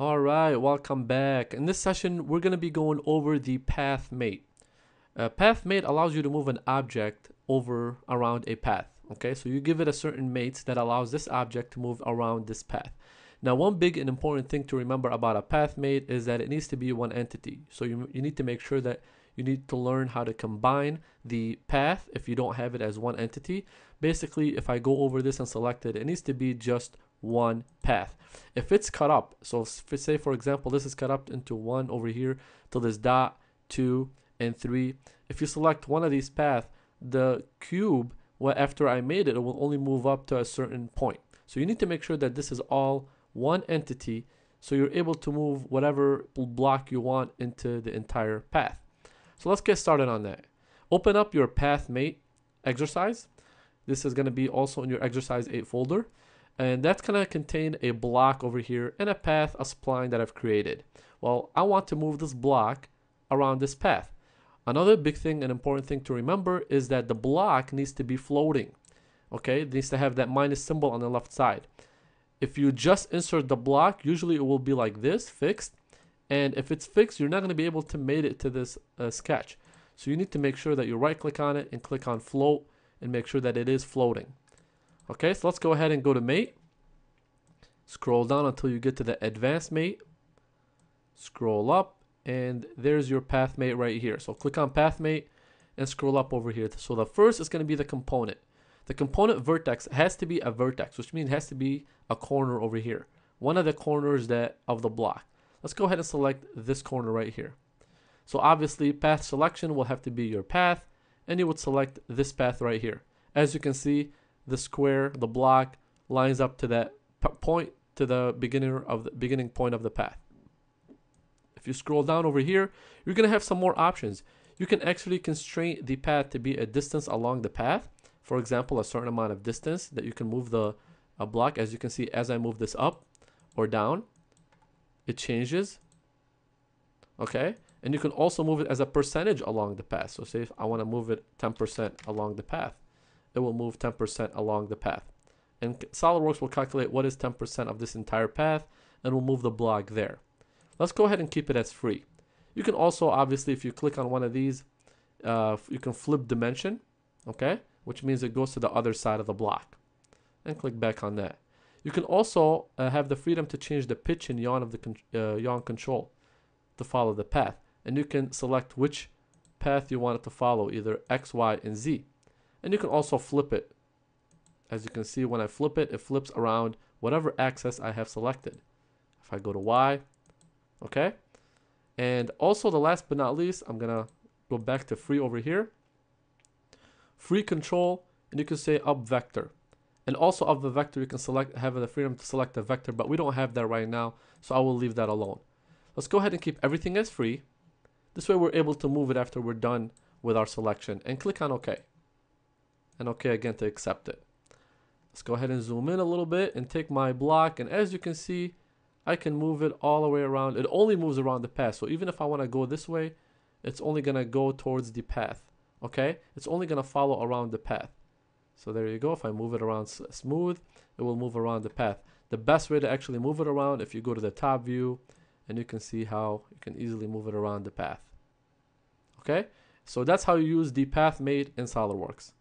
All right, welcome back. In this session, we're going to be going over the path mate. Uh, path mate allows you to move an object over around a path. Okay, so you give it a certain mate that allows this object to move around this path. Now, one big and important thing to remember about a path mate is that it needs to be one entity. So you, you need to make sure that you need to learn how to combine the path if you don't have it as one entity. Basically, if I go over this and select it, it needs to be just one path. If it's cut up, so say for example, this is cut up into one over here till this dot, two, and three. If you select one of these paths, the cube, well, after I made it, it will only move up to a certain point. So you need to make sure that this is all one entity so you're able to move whatever block you want into the entire path. So let's get started on that. Open up your path mate exercise. This is going to be also in your exercise 8 folder and that's to contain a block over here and a path, a spline that I've created. Well, I want to move this block around this path. Another big thing and important thing to remember is that the block needs to be floating. Okay, it needs to have that minus symbol on the left side. If you just insert the block, usually it will be like this, fixed. And if it's fixed, you're not going to be able to mate it to this uh, sketch. So you need to make sure that you right click on it and click on float and make sure that it is floating. Okay, so let's go ahead and go to mate. Scroll down until you get to the advanced mate. Scroll up and there's your path mate right here. So click on path mate and scroll up over here. So the first is going to be the component. The component vertex has to be a vertex, which means it has to be a corner over here. One of the corners that of the block. Let's go ahead and select this corner right here. So obviously path selection will have to be your path and you would select this path right here. As you can see, the square, the block lines up to that point to the beginning of the beginning point of the path. If you scroll down over here, you're going to have some more options. You can actually constrain the path to be a distance along the path. For example, a certain amount of distance that you can move the block. As you can see, as I move this up or down, it changes. Okay. And you can also move it as a percentage along the path. So say if I want to move it 10% along the path it will move 10% along the path. And SOLIDWORKS will calculate what is 10% of this entire path and will move the block there. Let's go ahead and keep it as free. You can also, obviously, if you click on one of these, uh, you can flip dimension, okay? Which means it goes to the other side of the block. And click back on that. You can also uh, have the freedom to change the pitch and yaw of the con uh, yaw control to follow the path. And you can select which path you want it to follow, either X, Y, and Z. And you can also flip it. As you can see, when I flip it, it flips around whatever axis I have selected. If I go to Y, okay? And also the last but not least, I'm gonna go back to free over here. Free control, and you can say up vector. And also up the vector, you can select have the freedom to select a vector, but we don't have that right now, so I will leave that alone. Let's go ahead and keep everything as free. This way we're able to move it after we're done with our selection and click on OK and okay again to accept it. Let's go ahead and zoom in a little bit and take my block. And as you can see I can move it all the way around. It only moves around the path. So even if I want to go this way it's only gonna go towards the path okay? It's only gonna follow around the path. So there you go. If I move it around smooth it will move around the path. The best way to actually move it around if you go to the top view and you can see how you can easily move it around the path okay? So that's how you use the path mate in SolidWorks